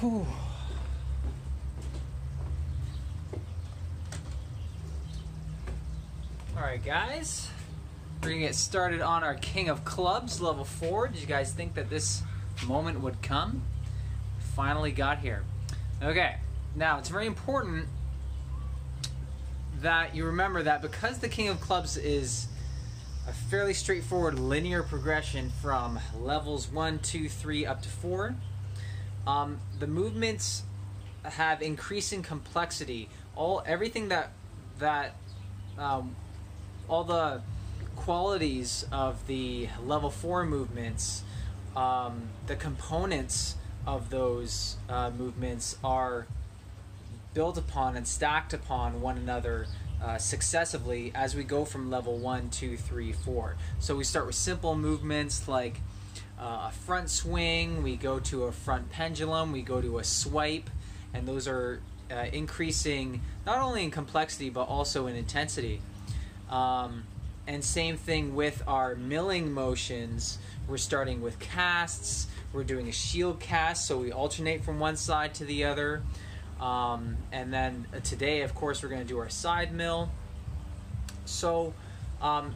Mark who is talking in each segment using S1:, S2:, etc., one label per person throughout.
S1: Whew. Alright, guys. We're gonna get started on our King of Clubs level 4. Did you guys think that this moment would come? Finally got here. Okay, now it's very important that you remember that because the King of Clubs is a fairly straightforward linear progression from levels 1, 2, 3 up to 4, um, the movements have increasing complexity. All everything that that um, all the qualities of the level four movements, um, the components of those uh, movements are built upon and stacked upon one another uh, successively as we go from level one, two, three, four. So we start with simple movements like uh, a front swing, we go to a front pendulum, we go to a swipe, and those are uh, increasing not only in complexity but also in intensity. Um, and same thing with our milling motions. We're starting with casts. We're doing a shield cast, so we alternate from one side to the other. Um, and then uh, today, of course, we're going to do our side mill. So, um,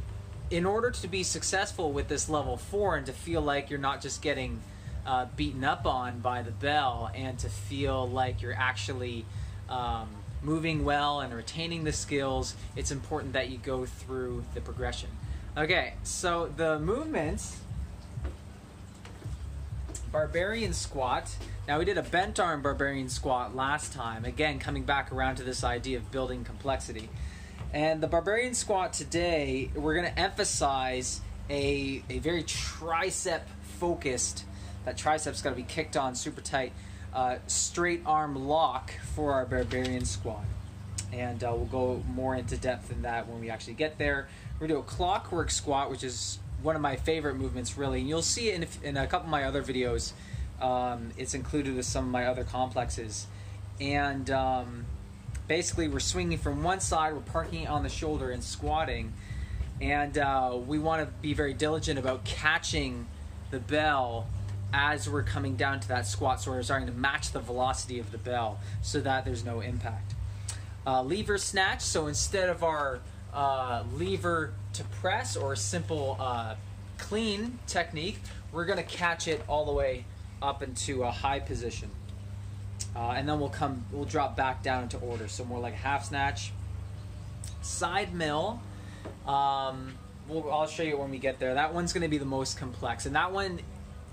S1: in order to be successful with this level four and to feel like you're not just getting uh, beaten up on by the bell and to feel like you're actually um, moving well and retaining the skills, it's important that you go through the progression. Okay, so the movements barbarian squat. Now we did a bent arm barbarian squat last time. Again, coming back around to this idea of building complexity. And the barbarian squat today, we're going to emphasize a, a very tricep focused, that tricep's got to be kicked on super tight, uh, straight arm lock for our barbarian squat. And uh, we'll go more into depth in that when we actually get there. We're going to do a clockwork squat, which is one of my favorite movements, really. And you'll see it in, in a couple of my other videos. Um, it's included with some of my other complexes. And um, basically, we're swinging from one side, we're parking it on the shoulder and squatting. And uh, we want to be very diligent about catching the bell as we're coming down to that squat. So we're starting to match the velocity of the bell so that there's no impact. Uh, lever snatch. So instead of our uh, lever to press or a simple uh, clean technique, we're going to catch it all the way up into a high position. Uh, and then we'll come, we'll drop back down into order. So more like a half snatch. Side mill. Um, we'll, I'll show you when we get there. That one's going to be the most complex, and that one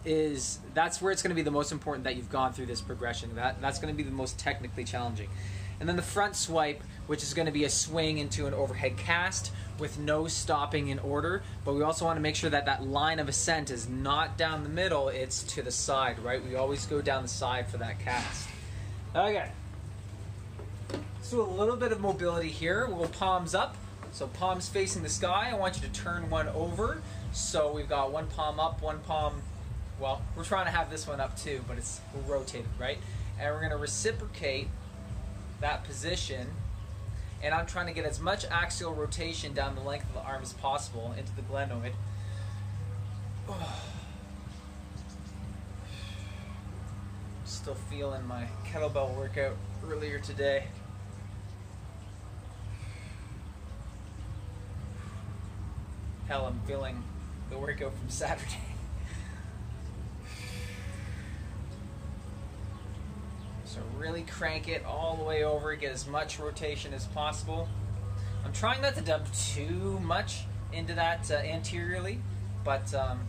S1: is that's where it's going to be the most important that you've gone through this progression. That that's going to be the most technically challenging. And then the front swipe, which is going to be a swing into an overhead cast with no stopping in order. But we also want to make sure that that line of ascent is not down the middle, it's to the side, right? We always go down the side for that cast. Okay. Let's do a little bit of mobility here. We'll palms up. So palms facing the sky. I want you to turn one over. So we've got one palm up, one palm, well, we're trying to have this one up too, but it's rotated, right? And we're going to reciprocate that position and I'm trying to get as much axial rotation down the length of the arm as possible into the glenoid. Oh. Still feeling my kettlebell workout earlier today. Hell, I'm feeling the workout from Saturday. So really crank it all the way over, get as much rotation as possible. I'm trying not to dump too much into that uh, anteriorly, but um,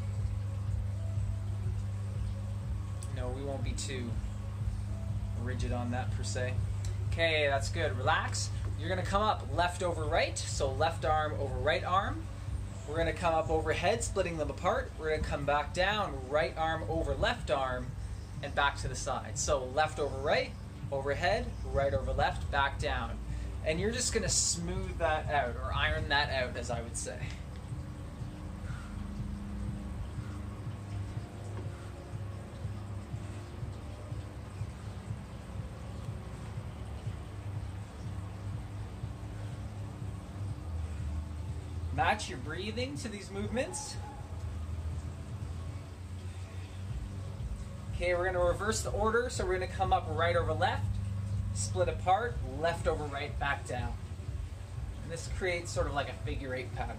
S1: no, we won't be too rigid on that per se. Okay, that's good. Relax. You're gonna come up left over right, so left arm over right arm. We're gonna come up overhead, splitting them apart. We're gonna come back down, right arm over left arm, and back to the side. So left over right, overhead, right over left, back down. And you're just going to smooth that out, or iron that out, as I would say. Match your breathing to these movements. Okay, we're going to reverse the order. So we're going to come up right over left, split apart, left over right, back down. And this creates sort of like a figure eight pattern.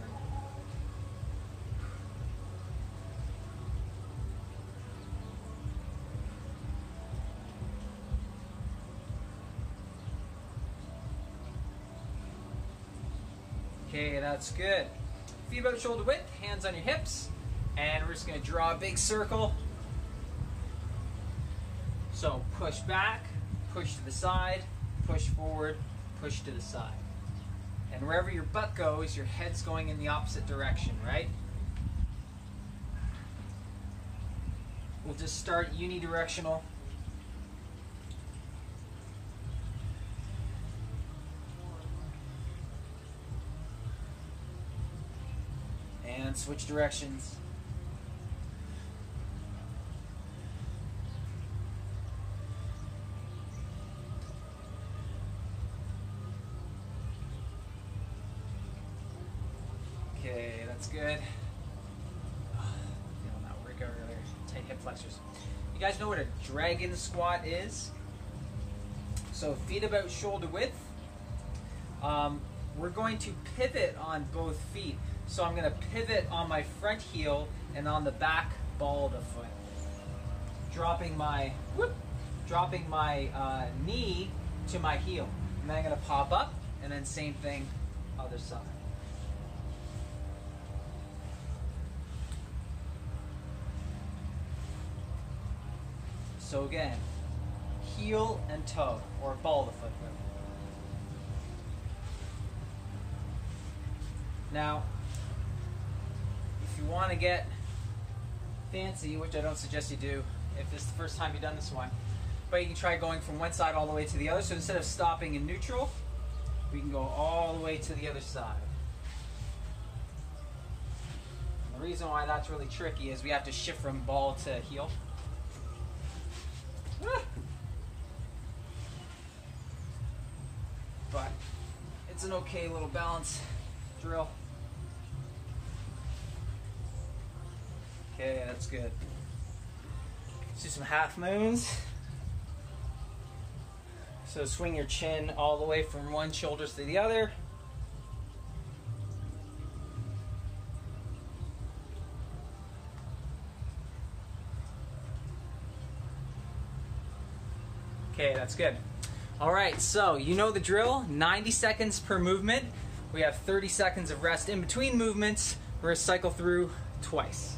S1: Okay, that's good. Feet about shoulder width, hands on your hips, and we're just going to draw a big circle. So push back, push to the side, push forward, push to the side. And wherever your butt goes, your head's going in the opposite direction, right? We'll just start unidirectional. And switch directions. Okay, that's good. Feeling that work earlier. Tight hip flexors. You guys know what a dragon squat is? So feet about shoulder width. Um, we're going to pivot on both feet. So I'm going to pivot on my front heel and on the back ball of the foot. Dropping my whoop, dropping my uh, knee to my heel. And then I'm going to pop up and then same thing other side. So again, heel and toe, or ball of the foot. Now, you want to get fancy, which I don't suggest you do if this is the first time you've done this one, but you can try going from one side all the way to the other. So instead of stopping in neutral, we can go all the way to the other side. And the reason why that's really tricky is we have to shift from ball to heel. Ah. But it's an okay little balance drill. Okay, that's good. Do some half moons. So swing your chin all the way from one shoulder to the other. Okay, that's good. All right, so you know the drill 90 seconds per movement. We have 30 seconds of rest in between movements. We're gonna cycle through twice.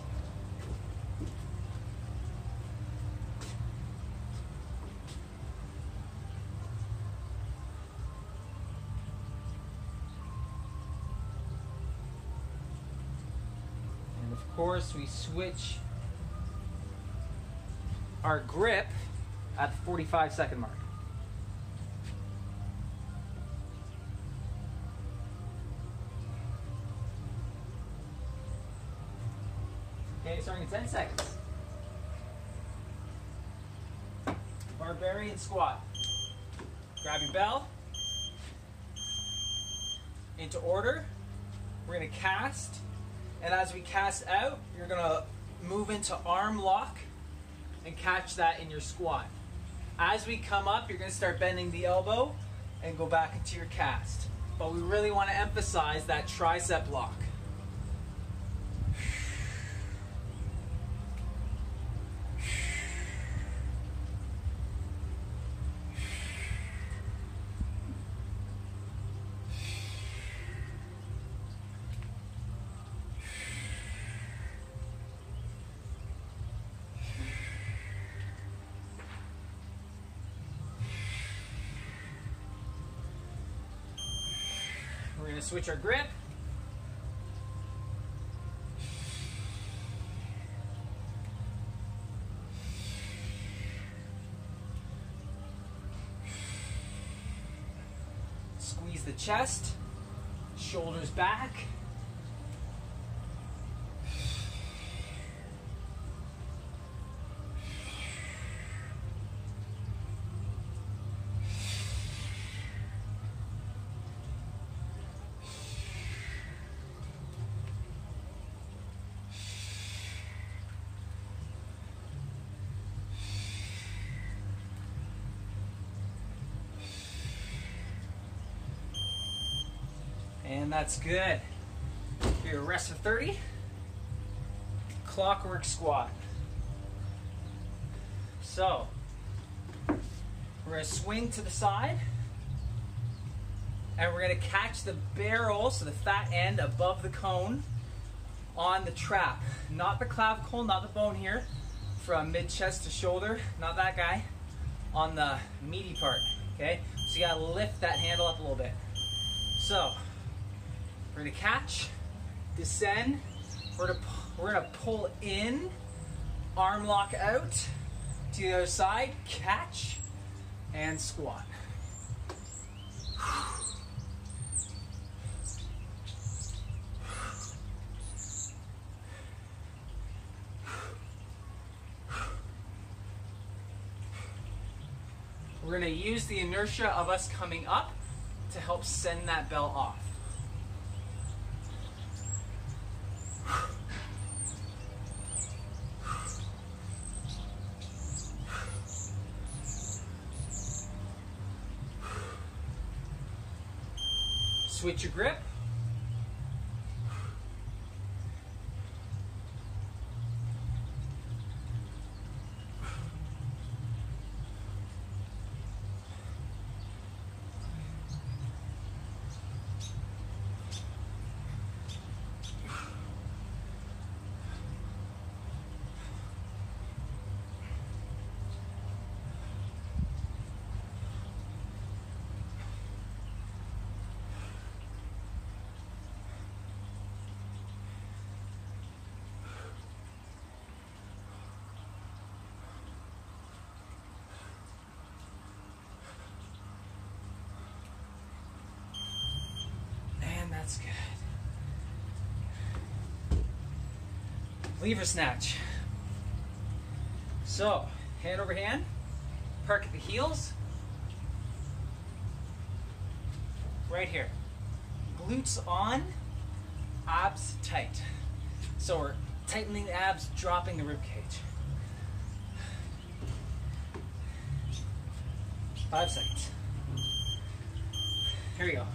S1: We switch our grip at the 45 second mark. Okay, starting in 10 seconds. Barbarian squat. Grab your bell. Into order. We're going to cast. And as we cast out, you're going to move into arm lock and catch that in your squat. As we come up, you're going to start bending the elbow and go back into your cast. But we really want to emphasize that tricep lock. Switch our grip. Squeeze the chest, shoulders back. That's good. Your rest of 30. Clockwork squat. So, we're to swing to the side. And we're to catch the barrel, so the fat end above the cone, on the trap. Not the clavicle, not the bone here, from mid chest to shoulder, not that guy, on the meaty part. Okay? So you got to lift that handle up a little bit. So, we're to catch, descend, we're to, we're to pull in, arm lock out to the other side, catch, and squat. We're going to use the inertia of us coming up to help send that bell off. Switch your grip. And that's good. Lever snatch. So, hand over hand, park at the heels. Right here. Glutes on, abs tight. So we're tightening the abs, dropping the rib cage. Five seconds. Here we go.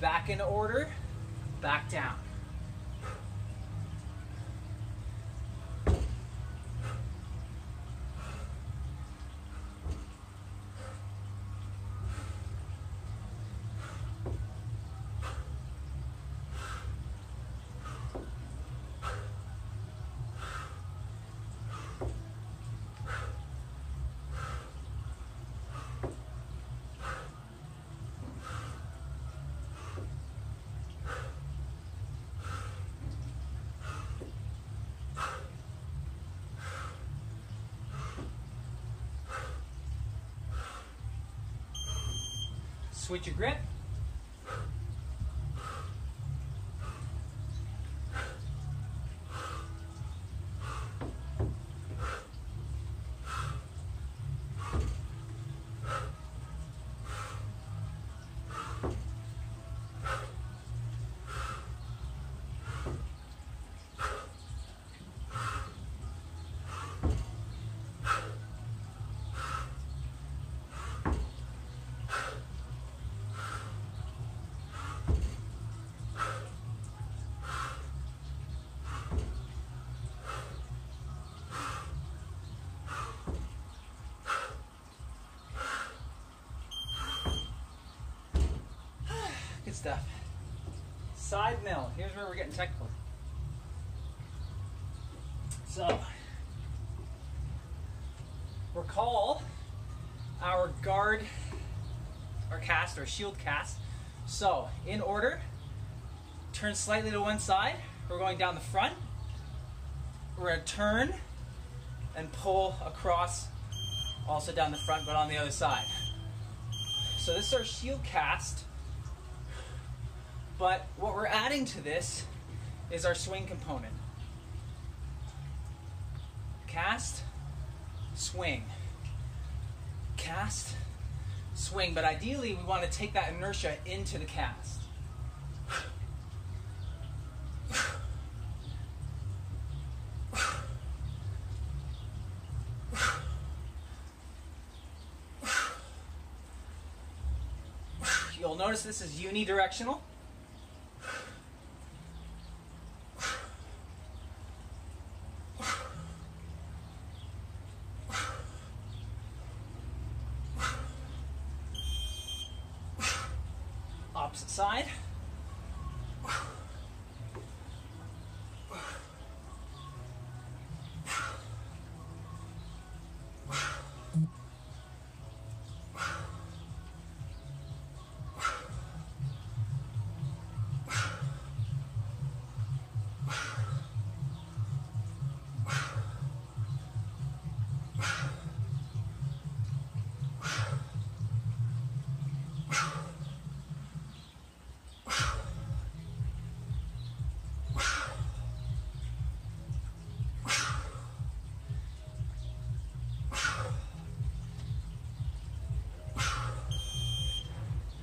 S1: Back in order, back down. Switch your grip. Good stuff. Side mill. Here's where we're getting technical. So, recall our guard, our cast, our shield cast. So, in order, turn slightly to one side. We're going down the front. We're going to turn and pull across, also down the front, but on the other side. So, this is our shield cast. But what we're adding to this is our swing component. Cast, swing. Cast, swing. But ideally, we want to take that inertia into the cast. You'll notice this is unidirectional. Opposite side.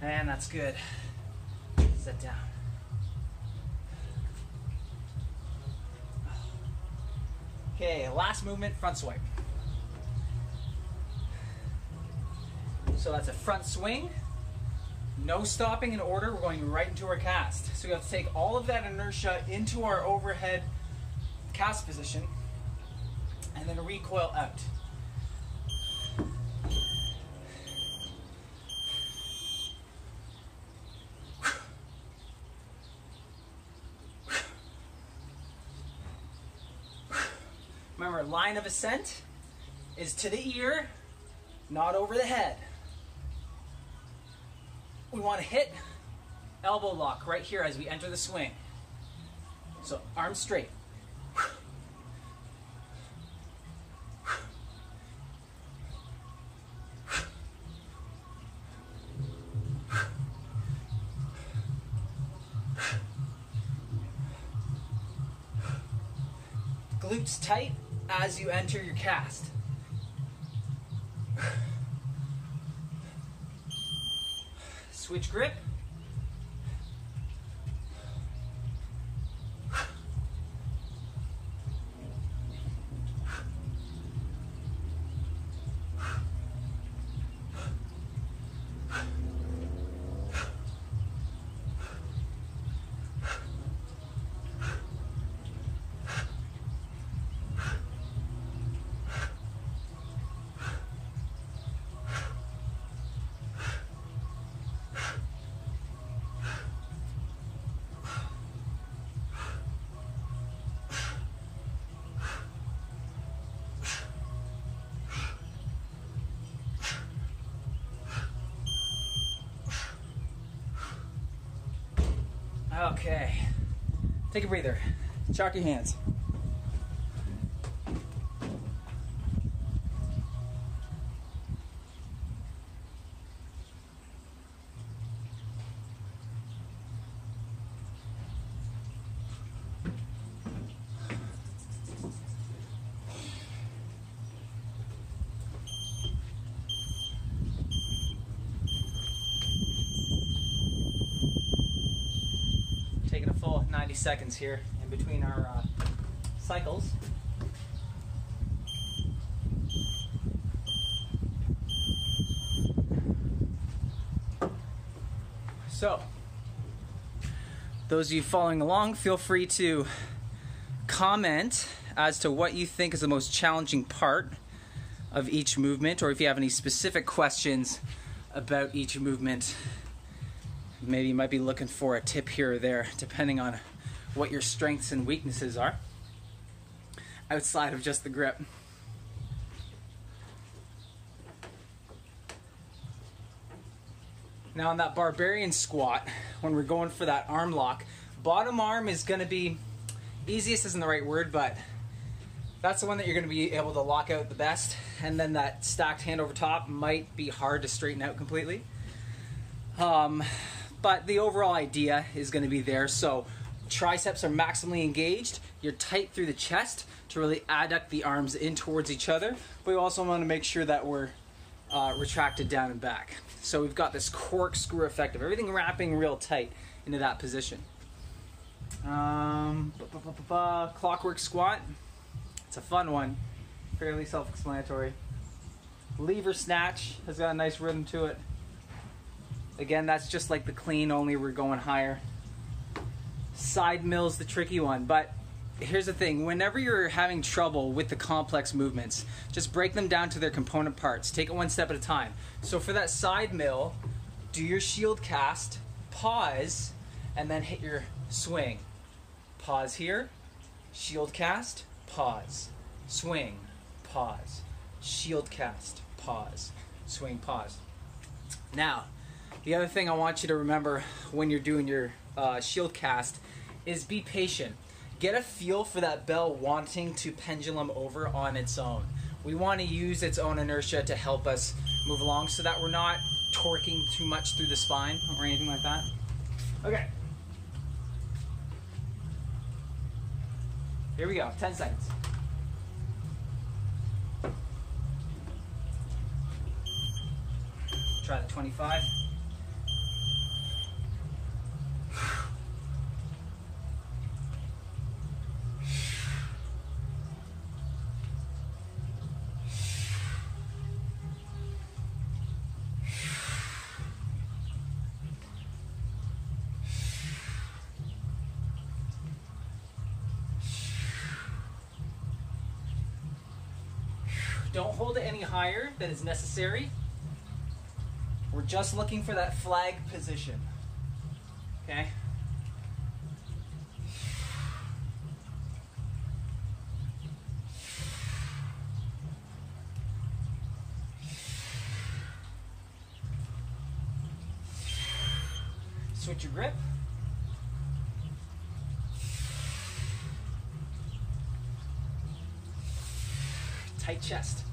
S1: And that's good. Sit down. Okay, last movement, front swipe. So that's a front swing. No stopping in order. We're going right into our cast. So we have to take all of that inertia into our overhead cast position and then recoil out. Of ascent is to the ear, not over the head. We want to hit elbow lock right here as we enter the swing. So arms straight. Glutes tight as you enter your cast. Switch grip. Take a breather. Chalk your hands. 90 seconds here in between our uh, cycles. So, those of you following along, feel free to comment as to what you think is the most challenging part of each movement, or if you have any specific questions about each movement. Maybe you might be looking for a tip here or there, depending on what your strengths and weaknesses are outside of just the grip. Now, on that barbarian squat, when we're going for that arm lock, bottom arm is going to be easiest isn't the right word, but that's the one that you're going to be able to lock out the best. And then that stacked hand over top might be hard to straighten out completely. Um, but the overall idea is going to be there. So triceps are maximally engaged. You're tight through the chest to really adduct the arms in towards each other. But we also want to make sure that we're uh, retracted down and back. So we've got this corkscrew effect of everything wrapping real tight into that position. Um, ba- ba- ba- clockwork squat. It's a fun one, fairly self-explanatory. Lever snatch has got a nice rhythm to it. Again, that's just like the clean, only we're going higher. Side mill's the tricky one, but here's the thing whenever you're having trouble with the complex movements, just break them down to their component parts. Take it one step at a time. So for that side mill, do your shield cast, pause, and then hit your swing. Pause here, shield cast, pause, swing, pause, shield cast, pause, swing, pause. Now, the other thing I want you to remember when you're doing your uh, shield cast is be patient. Get a feel for that bell wanting to pendulum over on its own. We want to use its own inertia to help us move along so that we're not torquing too much through the spine or anything like that. Okay. Here we go, 10 seconds. Try the 25. Don't hold it any than is necessary. We're just looking for that flag position. Okay? Switch your grip. Tight chest.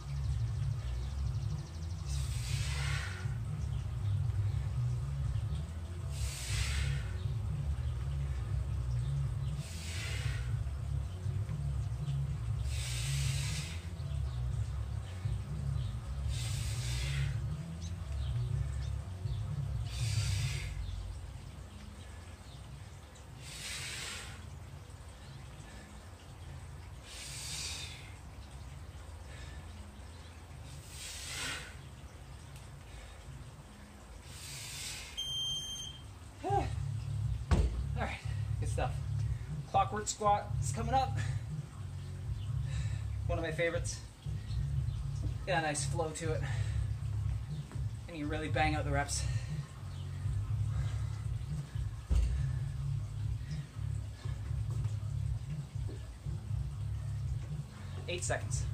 S1: All right, good stuff. Clockwork squat is coming up. One of my favorites. Got a nice flow to it. And you really bang out the reps. Eight seconds.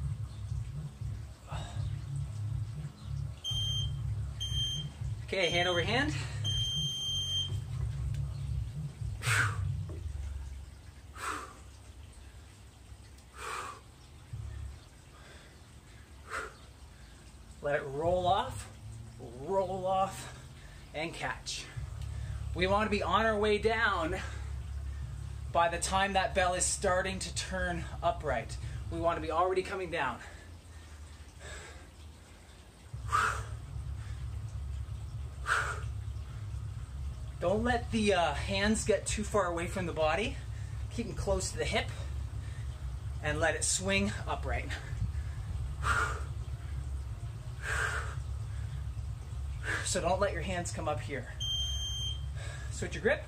S1: Okay, hand over hand. Let it roll off, roll off, and catch. We want to be on our way down by the time that bell is starting to turn upright. We want to be already coming down. Don't let the uh, hands get too far away from the body. Keep them close to the hip and let it swing upright. So don't let your hands come up here. Switch your grip.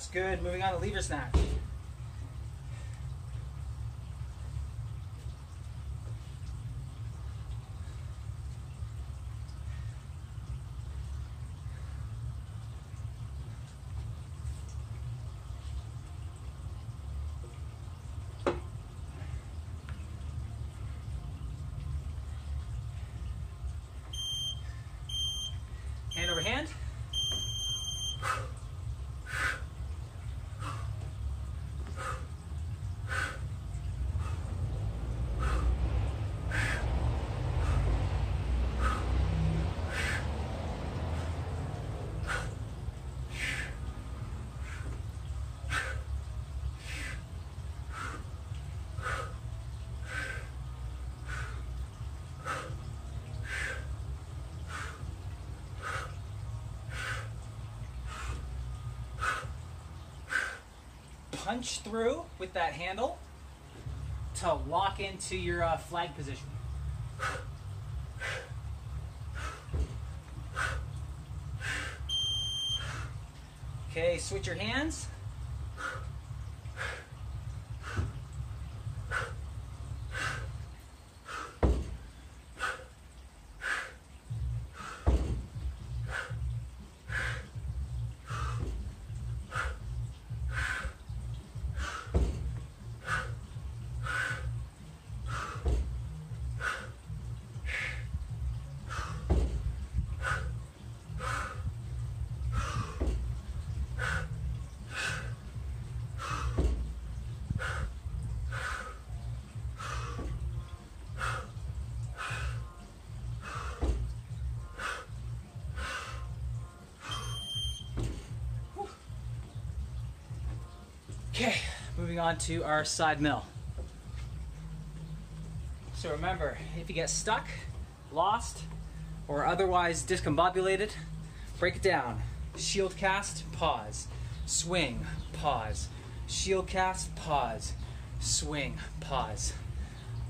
S1: That's good. Moving on to lever snatch. Hand over hand. Punch through with that handle to lock into your uh, flag position. Okay, switch your hands. Moving on to our side mill. So remember, if you get stuck, lost, or otherwise discombobulated, break it down. Shield cast, pause. Swing, pause. Shield cast, pause. Swing, pause.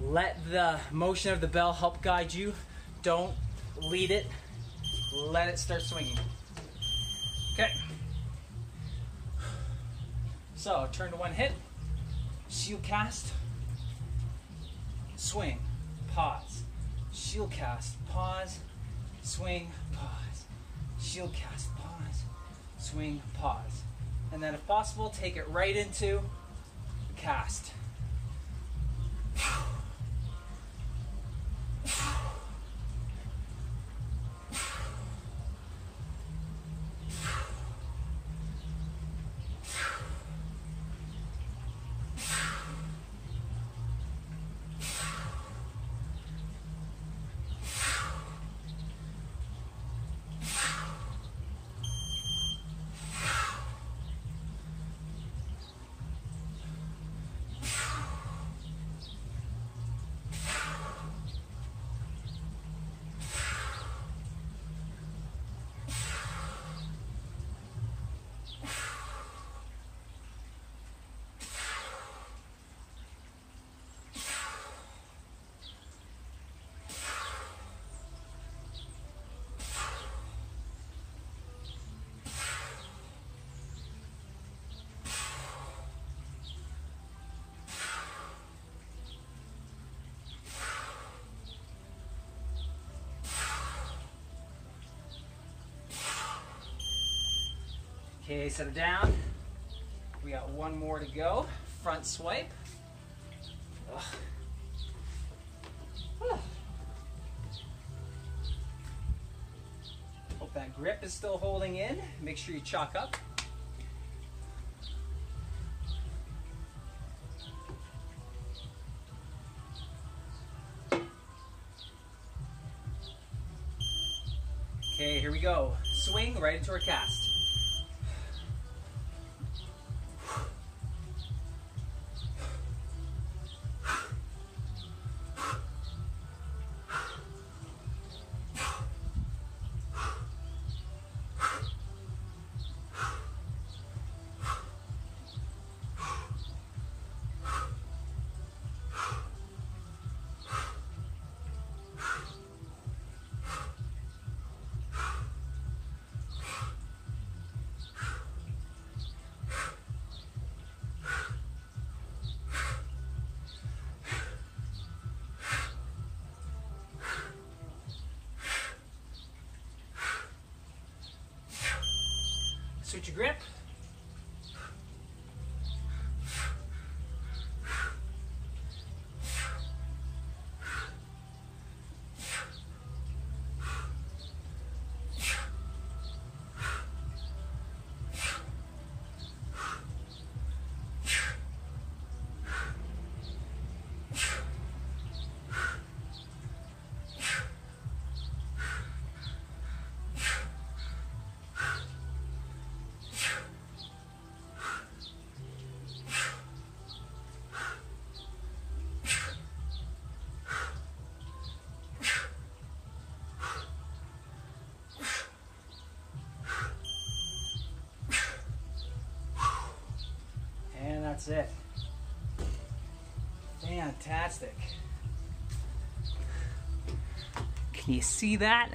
S1: Let the motion of the bell help guide you. Don't lead it. Let it start swinging. Okay. So turn to one hip, shield cast, swing, pause, shield cast, pause, swing, pause, shield cast, pause, swing, pause. And then if possible, take it right into the cast. Okay, set it down. We got one more to go. Front swipe. Ugh. Hope that grip is still holding in. Make sure you chalk up. Okay, here we go. Swing right into our cast. Switch That's it. Fantastic. Can you see that?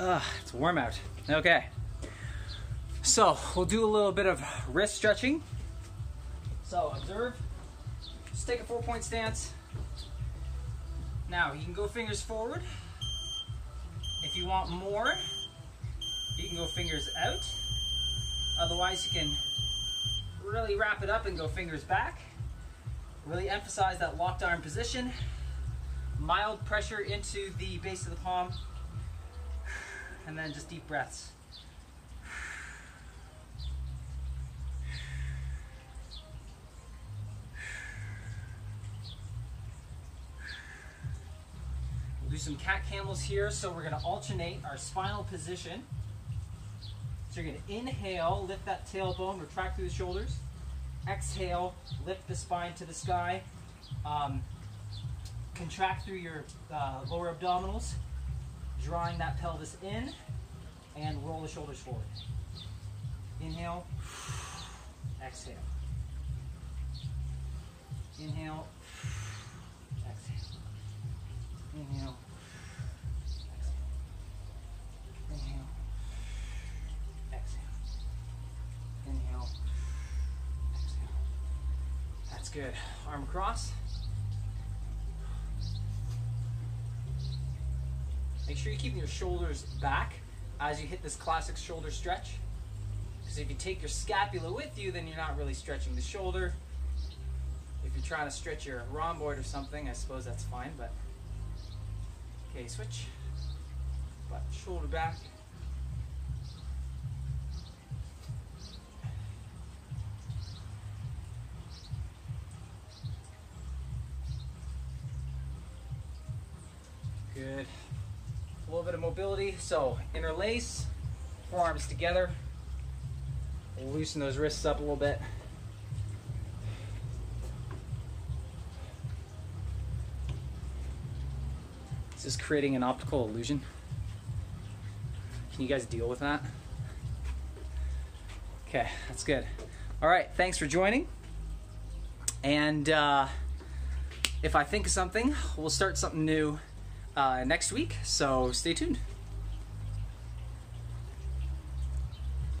S1: Ugh, it's warm out. Okay. So we'll do a little bit of wrist stretching. So observe, just take a four point stance. Now you can go fingers forward. If you want more, you can go fingers out. Otherwise you can really wrap it up and go fingers back. Really emphasize that locked arm position. Mild pressure into the base of the palm. And then just deep breaths. We'll do some cat camels here. So we're gonna alternate our spinal position. So you're gonna inhale, lift that tailbone, retract through the shoulders. Exhale, lift the spine to the sky. Um, contract through your uh, lower abdominals, drawing that pelvis in, and roll the shoulders forward. Inhale, exhale. Inhale, exhale. Inhale, exhale. Inhale, exhale. Inhale, exhale. That's good. Arm across. Make sure you're keeping your shoulders back as you hit this classic shoulder stretch. Because if you take your scapula with you, then you're not really stretching the shoulder. If you're trying to stretch your rhomboid or something, I suppose that's fine, but okay, switch. But shoulder back. Good. A little bit of mobility. So interlace, forearms together. Loosen those wrists up a little bit. This is creating an optical illusion. Can you guys deal with that? Okay, that's good. All right, thanks for joining. And uh, if I think of something, we'll start something new uh, next week. So stay tuned.